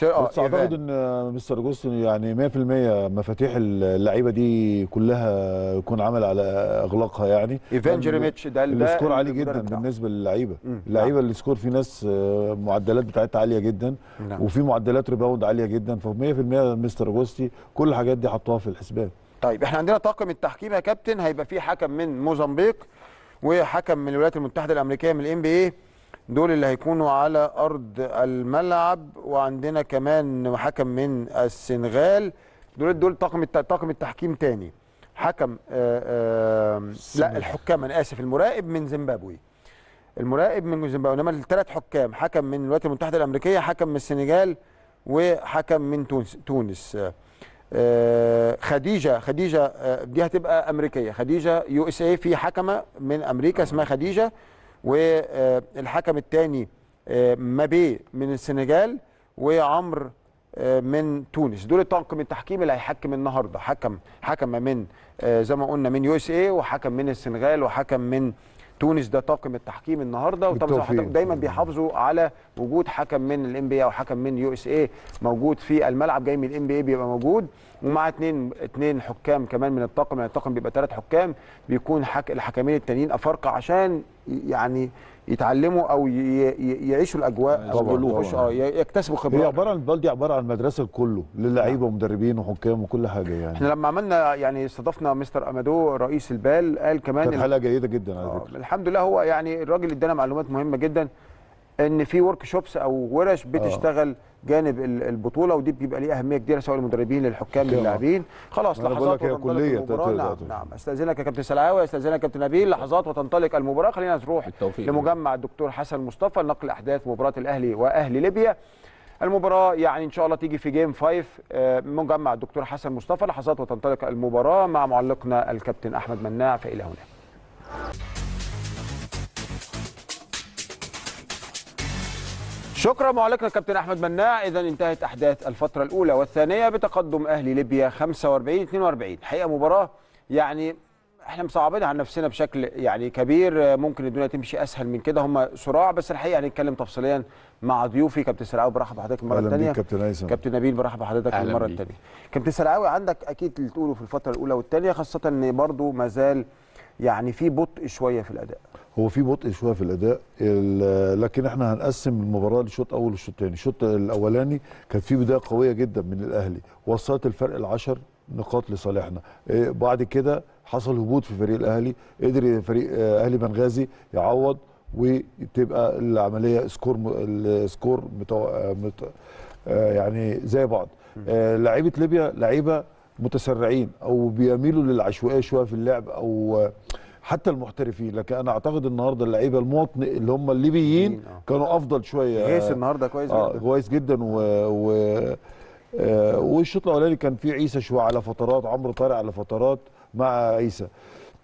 آه بس أعتقد. إن مستر جوستن يعني 100% مفاتيح اللعيبة دي كلها يكون عمل على إغلاقها يعني إيفان جيريميتش ده ال score عالي جدا بتاعه. بالنسبة للعيبة. اللعيبة اللي score في ناس آه، معدلات بتاعتها عالية جدا نعم. وفي معدلات rebound عالية جدا ف 100% مستر جوستي كل الحاجات دي حطها في الحسبان طيب إحنا عندنا طاقم التحكيم يا كابتن هيبقى فيه حكم من موزمبيق وحكم من الولايات المتحدة الأمريكية من ال NBA دول اللي هيكونوا على أرض الملعب. وعندنا كمان حكم من السنغال دول دول طاقم طاقم التحكيم تاني. حكم آآ آآ لا الحكام أنا آسف المراقب من زيمبابوي. المراقب من زيمبابوي إنما الثلاث حكام حكم من الولايات المتحدة الأمريكية حكم من السنغال وحكم من تونس تونس. آه، خديجة خديجة آه، دي هتبقى أمريكية. خديجة USA في حكمة من أمريكا اسمها خديجة والحكم الثاني مابي من السنغال وعمرو آه، من تونس. دول طاقم التحكيم اللي هيحكم النهارده. حكم حكم من آه، زي ما قلنا من USA وحكم من السنغال وحكم من تونس ده طاقم التحكيم النهارده وطبعا دايما بيحافظوا على وجود حكم من ال NBA أو حكم من USA موجود في الملعب جاي من الام بي اي بيبقى موجود. ومع اثنين اثنين حكام كمان من الطاقم يعني الطاقم بيبقى ثلاث حكام بيكون حك الحكمين التانيين أفارقة عشان يعني يتعلموا أو يعيشوا الأجواء أو يخشوا طبعاً. آه يكتسبوا هي خبرات عبارة عن البلدي عبارة عن مدرسه كله للعيبة ومدربين وحكام وكل حاجة يعني. إحنا لما عملنا يعني استضفنا مستر أمادو رئيس البال قال كمان كانت حلقه جيدة جدا على آه، فكرة. الحمد لله هو يعني الراجل ادانا معلومات مهمة جدا. إن في ورك شوبس أو ورش بتشتغل جانب ال- البطولة ودي بيبقى ليها أهمية كبيرة سواء للمدربين للحكام. للاعبين. خلاص لحظات وتنطلق المباراة. نعم. نعم. استأذنك يا كابتن سلعاوي استأذنك يا كابتن نبيل. لحظات وتنطلق المباراة. خلينا نروح بالتوفيق. لمجمع الدكتور حسن مصطفى لنقل أحداث مباراة الأهلي وأهلي ليبيا. المباراة يعني إن شاء الله تيجي في جيم 5 آه، مجمع الدكتور حسن مصطفى. لحظات وتنطلق المباراة مع معلقنا الكابتن أحمد مناع فإلى هناك. شكرا معلقنا الكابتن أحمد مناع. إذا انتهت أحداث الفترة الأولى والثانية بتقدم أهلي ليبيا 45 42 الحقيقة مباراة يعني إحنا مصعبينها على نفسنا بشكل يعني كبير. ممكن الدنيا تمشي أسهل من كده. هم صراع بس الحقيقة هنتكلم تفصيليا مع ضيوفي. كابتن سرعاوي برحب بحضرتك المره الثانية كابتن هيثم كابتن نبيل برحب بحضرتك المره. الثانية كابتن سرعاوي عندك أكيد اللي تقوله في الفترة الأولى والثانية خاصة إن برضو ما زال يعني في بطء شوية في الأداء. هو في بطء شوية في الأداء. ال- لكن إحنا هنقسم المباراة لشوط أول وشوط ثاني الشوط الأولاني كانت في بداية قوية جدا من الأهلي. وصلت الفرق العشر نقاط لصالحنا. إيه، بعد كده حصل هبوط في فريق الأهلي. قدر فريق آه، أهلي بنغازي يعوض وتبقى العملية score م- ال score متو... آه، مت... آه، يعني زي بعض. لعيبة ليبيا لعيبة متسرعين أو بيميلوا للعشوائية شوية في اللعب أو آه، حتى المحترفين. لكن أنا اعتقد النهارده اللعيبة المواطن اللي هم الليبيين آه. كانوا افضل شوية. غيث النهارده كويس آه جدا. كويس جدا. و, و... آه والشوط الأولاني كان فيه عيسى شوية على فترات عمرو طارق على فترات مع عيسى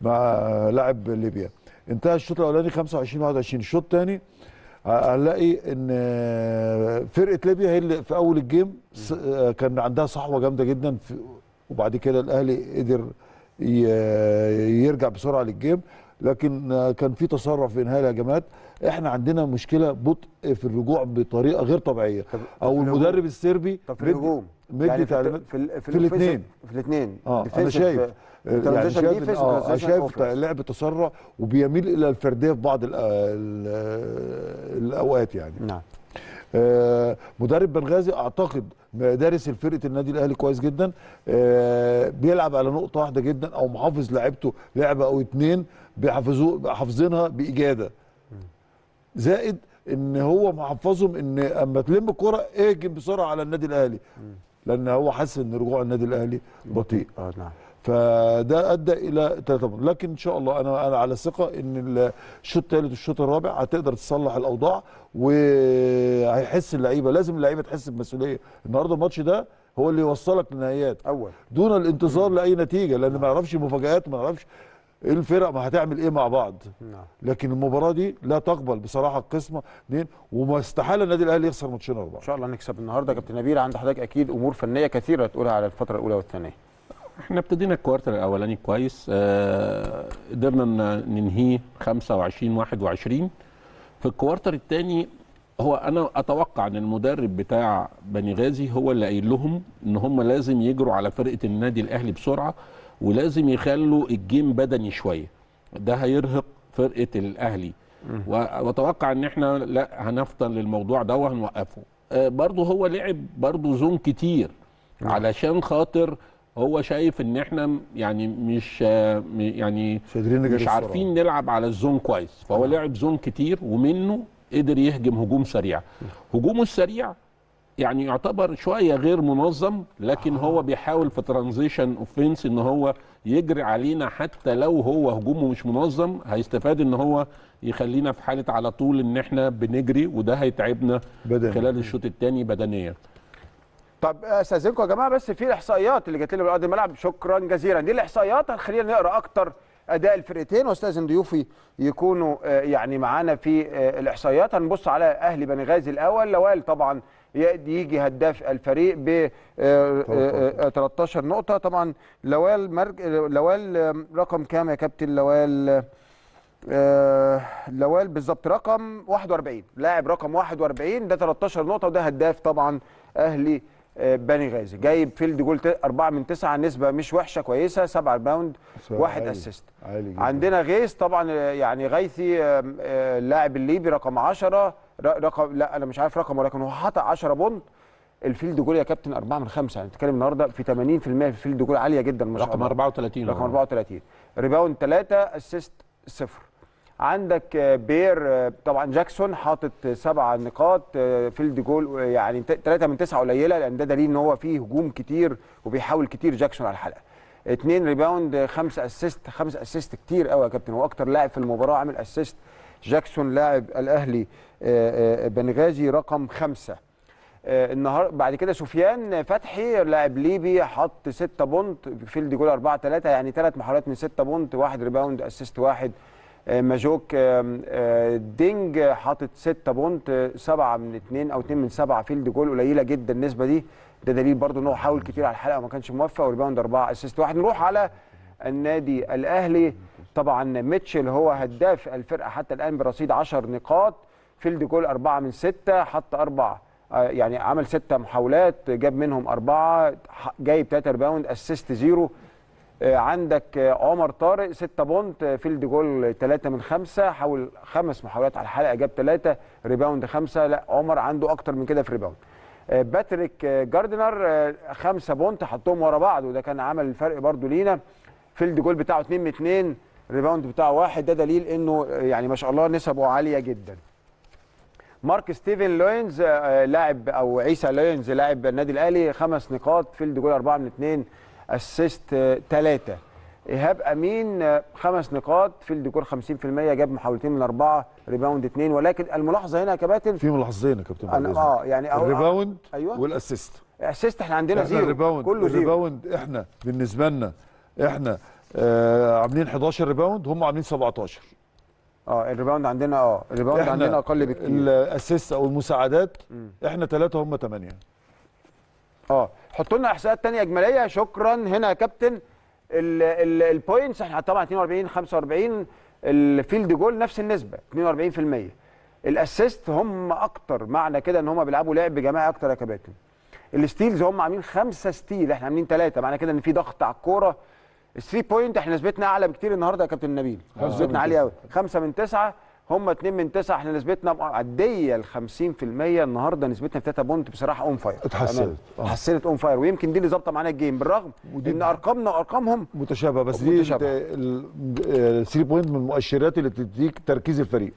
مع لاعب ليبيا. انتهى الشوط الأولاني 25 21 الشوط الثاني هنلاقي إن آه، فرقة ليبيا هي اللي في أول الجيم آه، كان عندها صحوة جامدة جدا في وبعد كده الأهلي قدر يرجع بسرعة للجيم. لكن آه، كان في تسرع في انهاء الهجمات. إحنا عندنا مشكلة بطء في الرجوع بطريقة غير طبيعية. طب- طب أو؟ المدرب السربي طب في الهجوم. مدي يعني في, تعليمات في, في, في الاثنين. في الاثنين. آه أنا شايف. يعني transition شايف أنا transition شايف. لعب تسرع وبيميل إلى الفردية في بعض ال ال الأوقات يعني. نعم. آه، مدرب بنغازي أعتقد دارس الفرقة النادي الأهلي كويس جدا آه، بيلعب على نقطة واحدة جدا أو محافظ لعيبته لعبة أو اتنين بيحافظوه حافظينها بإجادة. زائد إن هو محفظهم إن أما تلم الكره اهجم بسرعة على النادي الأهلي. لأن هو حاسس إن رجوع النادي الأهلي بطيء. آه نعم. فده أدى إلى ثلاثة بونت لكن إن شاء الله أنا أنا على ثقة إن الشوط الثالث والشوط الرابع هتقدر تصلح الأوضاع وهيحس اللعيبة. لازم اللعيبة تحس بمسؤولية. النهارده الماتش ده هو اللي يوصلك للنهائيات. أول. دون الانتظار لأي نتيجة لأن ما يعرفش مفاجآت ما يعرفش إيه الفرق ما هتعمل إيه مع بعض. نعم. لكن المباراة دي لا تقبل بصراحة القسمه اثنين وما استحاله النادي الأهلي يخسر ماتشين أربعة. إن شاء الله نكسب النهارده. يا كابتن نبيل عند حضرتك أكيد أمور فنية كثيرة تقولها على الفترة الأولى والثانية. إحنا ابتدينا الكوارتر الأولاني كويس آه، قدرنا ن- ننهيه 25 21 في ال quarter الثاني هو أنا أتوقع إن المدرب بتاع بني غازي هو اللي قايل لهم إن هم لازم يجروا على فرقة النادي الأهلي بسرعة ولازم يخلوا ال game بدني شوية. ده هيرهق فرقة الأهلي. وأتوقع إن إحنا لأ هنفضل للموضوع ده وهنوقفه. آه، برضه هو لعب برضه zone كتير علشان خاطر هو شايف إن إحنا يعني مش آه، يعني مش. عارفين نلعب على ال zone كويس. فهو لعب zone كتير ومنه قدر يهجم هجوم سريع. هجومه السريع يعني يعتبر شوية غير منظم لكن هو بيحاول في transition offense إن هو يجري علينا حتى لو هو هجومه مش منظم هيستفاد إن هو يخلينا في حالة على طول إن إحنا بنجري وده هيتعبنا بدني. خلال الشوط الثاني بدنيا. طب أستأذنكم يا جماعة بس في الإحصائيات اللي جات لي من أرض الملعب شكرا جزيلا. دي الإحصائيات خلينا نقرأ أكتر أداء الفرقتين وأستاذن ضيوفي يكونوا آه، يعني معانا في آه، الإحصائيات. هنبص على أهلي بني غازي الأول. لوال طبعا يجي هداف الفريق ب آه، آه، 13 نقطة. طبعا لوال مرج... لوال رقم كام يا كابتن؟ لوال لوال بالظبط رقم 41 لاعب رقم 41 ده 13 نقطة وده هداف طبعا أهلي بني غازي. جايب field goal 4 من 9 نسبة مش وحشة كويسة 7 rebound واحد عالي. assist. عالي جدا. عندنا غيث طبعا آه، يعني غيثي آم، آه، اللاعب الليبي رقم 10 ر- رقم لا أنا مش عارف رقم ولكن هو حاطط 10 point. ال field goal يا كابتن 4 من 5 يعني بتتكلم النهارده في 80% في ال field goal عالية جدا ما شاء رقم الله. 34 رقم آه. 34 rebound 3 assist 0 عندك آه، بير آه، طبعا جاكسون حاطط سبع نقاط آه، field goal آه، يعني 3 من 9 قليلة لأن ده دليل إن هو فيه هجوم كتير وبيحاول كتير جاكسون على الحلقة. اثنين rebound آه، خمسه assist خمسه assist كتير قوي يا كابتن. هو أكتر لاعب في المباراة عامل assist جاكسون لاعب الأهلي آه، آه، بنغازي رقم خمسة. آه، النهار بعد كده سفيان فتحي لاعب ليبي حط 6 point field goal 4 3 يعني ثلاث محاولات من 6 point واحد rebound assist واحد. آه، ماجوك آم، آه، دينج حاطط 6 point 7 من 2 أو 2 من 7 field goal قليلة جدا النسبة دي. ده دليل برضو إن هو حاول كتير على الحلقة وما كانش موفق و rebound 4 assist واحد. نروح على النادي الأهلي. طبعا ميتشل هو هداف الفرقة حتى الآن برصيد 10 نقاط. field goal 4 من 6 حط أربع آه، يعني عمل ستة محاولات جاب منهم أربعة ح- جايب 3 rebound assist zero. آه، عندك آه، عمر طارق 6 point آه، field goal 3 من 5 حاول خمس محاولات على الحلقة جاب 3 rebound 5 لا عمر عنده أكتر من كده في rebound. آه، باتريك آه، جاردنر 5 point حطهم ورا بعض وده كان عمل الفرق برضو لينا. field goal بتاعه 2 من 2 rebound بتاعه واحد ده دليل إنه آه، يعني ما شاء الله نسبه عالية جدا. مارك ستيفن لوينز آه، لاعب أو عيسى لوينز لاعب النادي الأهلي خمس نقاط field goal أربعة من اثنين assist ثلاثة إيهاب أمين آه، خمس نقاط field goal 50% جاب محاولتين من أربعة rebound اثنين ولكن الملاحظة هنا يا كابتن في ملاحظتين يا كابتن إذنك. آه يعني أهو- ال rebound أيوة. وال assist assist إحنا عندنا إحنا zero ال rebound كله zero ال rebound إحنا بالنسبة لنا إحنا آه عاملين 11 rebound هم عاملين 17 آه ال rebound عندنا آه ال rebound عندنا أقل بكتير. ال assist أو المساعدات إحنا ثلاثة هم ثمانيه آه حطوا لنا احصائيات تانية اجمالية. شكرا. هنا يا كابتن. ال points إحنا طبعا 42 45 ال field goal نفس النسبة 42% ال assist هم أكتر معنى كده إن هم بيلعبوا لعب جماعي أكتر يا كباتن ال steals هم عاملين خمسة steal إحنا عاملين ثلاثة معنى كده إن في ضغط على الكورة. ال three point إحنا نسبتنا أعلى بكتير النهارده يا كابتن نبيل نسبتنا عالية قوي خمسة من تسعة. هم اتنين من تسعة إحنا نسبتنا معديه ال 50% النهارده نسبتنا في 3 point بصراحة on fire اتحسنت. آه. اتحسنت on fire ويمكن دي اللي ظابطه معانا ال game بالرغم إن ارقامنا وارقامهم متشابهة بس دي متشابهة. ال three point من المؤشرات اللي بتديك تركيز الفريق.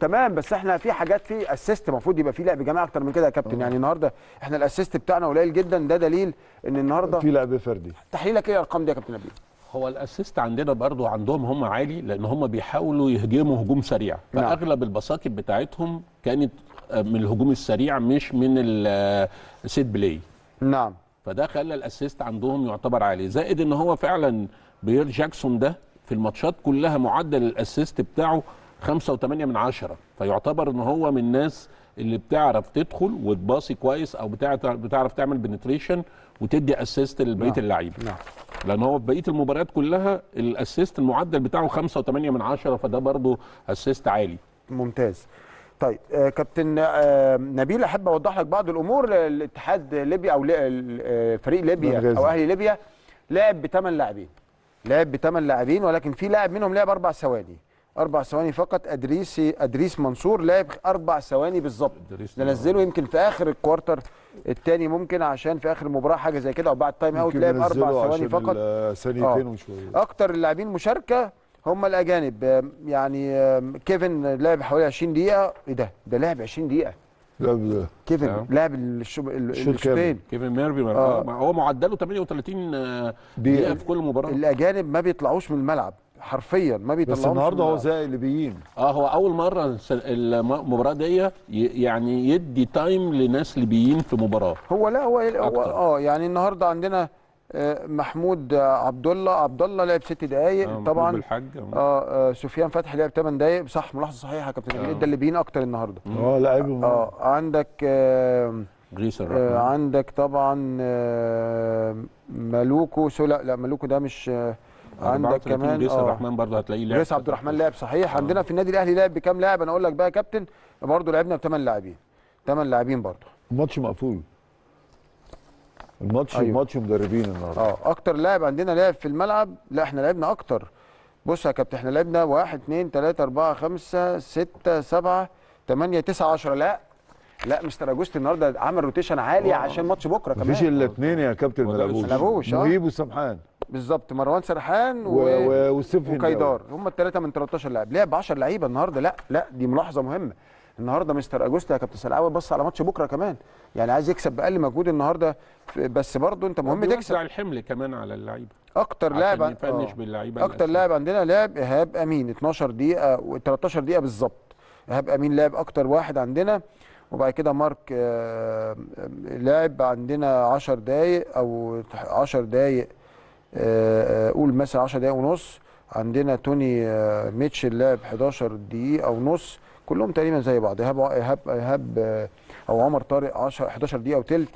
تمام بس إحنا في حاجات في assist المفروض يبقى في لعب جماعي أكتر من كده يا كابتن. يعني النهارده إحنا ال assist بتاعنا قليل جدا. ده دليل إن النهارده في لعب فردي. تحليلك إيه الارقام دي يا كابتن نبيل هو ال assist عندنا برضو عندهم هم عالي لأن هم بيحاولوا يهجموا هجوم سريع. نعم. فأغلب البساكت بتاعتهم كانت آه، من الهجوم السريع مش من ال set play نعم. فده خلى ال assist عندهم يعتبر عالي. زائد إن هو فعلا بير جاكسون ده في الماتشات كلها معدل ال assist بتاعه 5.8 من عشرة. فيعتبر إن هو من الناس اللي بتعرف تدخل وتباصي كويس أو بتعرف تعمل penetration وتدي assist لبقية نعم. اللعيبة. نعم. لأن هو في بقية المباريات كلها ال assist المعدل بتاعه 5.8 من عشرة فده برضه assist عالي. ممتاز. طيب آه كابتن آه نبيل أحب أوضح لك بعض الأمور الاتحاد ليبيا أو آه، فريق ليبيا. أو أهلي ليبيا. لعب بثمان لاعبين. لعب بثمان لاعبين ولكن في لاعب منهم لعب أربع ثواني. أربع ثواني فقط. ادريسي أدريس منصور لعب أربع ثواني بالظبط. إدريس ده نزله يمكن في آخر ال quarter الثاني ممكن عشان في آخر المباراه حاجة زي كده. أو بعد time out لعب أربع ننزله ثواني فقط. ثانيتين آه. وشوية. أكتر اللاعبين مشاركة هم الأجانب. يعني كيفن لعب حوالي 20 دقيقة. إيه ده؟ ده لعب 20 دقيقة. لعب كيفن. لعب الشوط الشوط الشوطين. كيفن ميرفي آه. هو معدله 38 آه، دقيقة. دقيقة في كل مباراة. الأجانب ما بيطلعوش من الملعب. حرفيا ما بيطلعوش بس النهارده هو. زي الليبيين. آه هو أول مرة المباراة دي ي- يعني يدي time لناس ليبيين في مباراة. هو لا هو. آه يعني النهارده عندنا آه، محمود آه، عبد الله عبد الله لعب ست دقائق آه، طبعا بالحاج آه آه، سفيان فتحي لعب 8 دقائق صح ملاحظة صحيحة يا كابتن آه. ادى الليبيين أكتر النهارده. آه لعيب آه عندك آه غيث آه، الرحمن. عندك طبعا آه، ملوكو سو لا لا ملوكو ده مش آه، عندك 34 كمان آه. الرحمن برضه هتلاقيه لعب. ريس عبد الرحمن لعب صحيح. عندنا في النادي الأهلي لعب بكام لاعب؟ أنا أقول لك بقى يا كابتن برضه لعبنا بثمان لاعبين. ثمان لاعبين برضه. الماتش مقفول. الماتش أيوه. أيوه. ماتش مدربين النهارده. آه أكتر لاعب عندنا لعب في الملعب لا إحنا لعبنا أكتر. بص يا كابتن إحنا لعبنا 1 2 3 4 5 6 7 8 9 10 لا لا مستر اجوستي النهارده عمل rotation عالي عشان ماتش بكرة مفيش كمان. إلا اثنين يا كابتن لعبوش لعبوش، آه. مهيب وسمحان. بالظبط مروان سرحان و... و... و... والسيف هنداوي. وكايدار هم الثلاثه من 13 لاعب. لعب 10 لعيبة النهارده. لا لا دي ملاحظة مهمة. النهارده مستر اجوستا يا كابتن سلعاوي بص على ماتش بكرة كمان. يعني عايز يكسب بأقل مجهود النهارده. بس برضه أنت مهم بيوزع تكسب. الحمل كمان على اللعيبة. أكتر لاعب يفنش آه. باللعيبة أكتر. لاعب عندنا لاعب إيهاب أمين. 12 دقيقة و13 دقيقة بالظبط. إيهاب أمين لاعب أكتر واحد عندنا. وبعد كده مارك آه، لاعب عندنا 10 دقايق أو 10 دقايق آه، آه، قول مثلا 10 دقايق ونص. عندنا توني آه، ميتشل لعب 11 دقيقة ونص كلهم تقريبا زي بعض. إيهاب إيهاب إيهاب آه، أو عمر طارق 10 11 دقيقة وثلث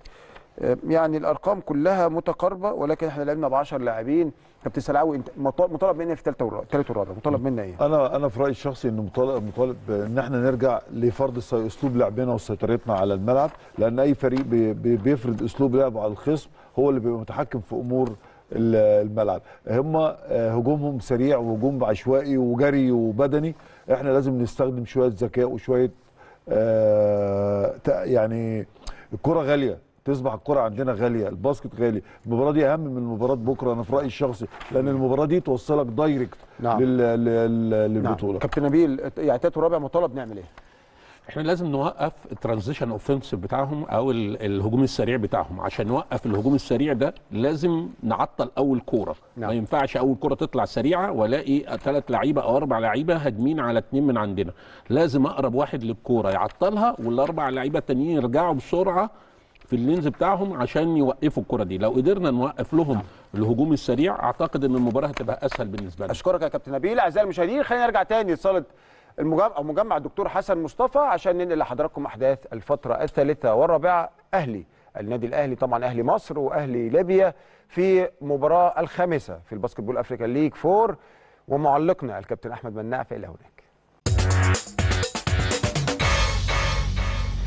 يعني الأرقام كلها متقاربة ولكن إحنا لعبنا ب 10 لاعبين. كابتن سلعاوي انت مط- مطالب منا في الثالثه والرابع الثالث والرابع مطالب منا إيه؟ أنا أنا في رأيي الشخصي إنه مطالب مطالب إن إحنا نرجع لفرض أسلوب لعبنا وسيطرتنا على الملعب لأن أي فريق بي بي بيفرض أسلوب لعبه على الخصم هو اللي بيبقى متحكم في أمور ال- الملعب هم آه، هجومهم سريع وهجوم عشوائي وجري وبدني إحنا لازم نستخدم شوية ذكاء وشوية آه يعني الكره غالية تصبح الكرة عندنا غالية ال basket غالي المباراة دي أهم من مباراه بكرة أنا في رأيي الشخصي لأن المباراة دي توصلك direct نعم. لل... لل... نعم. للبطولة كابتن نبيل يعني الثالث والرابع مطالب نعمل إيه؟ إحنا لازم نوقف ال transition offensive بتاعهم أو ال- الهجوم السريع بتاعهم عشان نوقف الهجوم السريع ده لازم نعطل أول كورة نعم. ما ينفعش أول كورة تطلع سريعة وألاقي ثلاث لعيبة أو أربع لعيبة هاجمين على اثنين من عندنا لازم أقرب واحد للكورة يعطلها والأربع لعيبة التانيين يرجعوا بسرعة في ال lanes بتاعهم عشان يوقفوا الكرة دي. لو قدرنا نوقف لهم الهجوم السريع أعتقد إن المباراة هتبقى أسهل بالنسبة لنا. أشكرك يا كابتن نبيل أعزائي المشاهدين خلينا نرجع تاني لصالة المجمع أو مجمع الدكتور حسن مصطفى عشان ننقل لحضراتكم أحداث الفترة الثالثة والرابعة. أهلي النادي الأهلي طبعا أهلي مصر وأهلي ليبيا في مباراة الخامسة في ال Basketball African League 4 ومعلقنا الكابتن أحمد مناع في إلى هناك.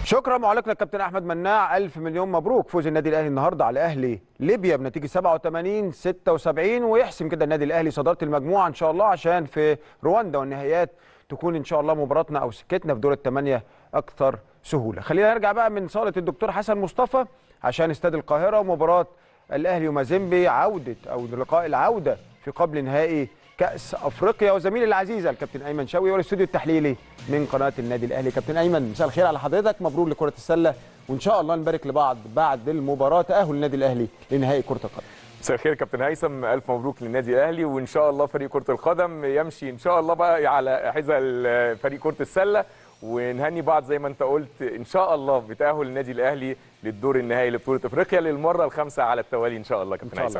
شكرا. معلقنا الكابتن أحمد مناع. ألف مليون مبروك. فوز النادي الأهلي النهارده على أهلي ليبيا بنتيجة 87 76 ويحسم كده النادي الأهلي صدارة المجموعة إن شاء الله عشان في رواندا والنهائيات تكون إن شاء الله مباراتنا أو سكتنا في دور الثمانيه أكثر سهولة. خلينا نرجع بقى من صالة الدكتور حسن مصطفى عشان استاد القاهرة ومباراة الأهلي ومازيمبي. عودة أو لقاء العودة في قبل نهائي كأس أفريقيا وزميلي العزيز الكابتن أيمن شوقي والإستوديو التحليلي من قناة النادي الأهلي. كابتن أيمن مساء الخير على حضرتك. مبروك لكرة السلة وإن شاء الله نبارك لبعض بعد المباراة. تأهل النادي الأهلي لنهائي كرة القدم. مساء الخير كابتن هيثم. ألف مبروك للنادي الأهلي وإن شاء الله فريق كرة القدم يمشي إن شاء الله بقى على حذاء فريق كرة السلة. ونهني بعض زي ما أنت قلت إن شاء الله بتأهل النادي الأهلي للدور النهائي لبطولة أفريقيا للمرة الخامسة على التوالي إن شاء الله كابتن. هيثم.